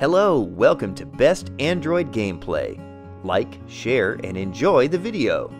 Hello, welcome to Best Android Gameplay. Like, share, and enjoy the video.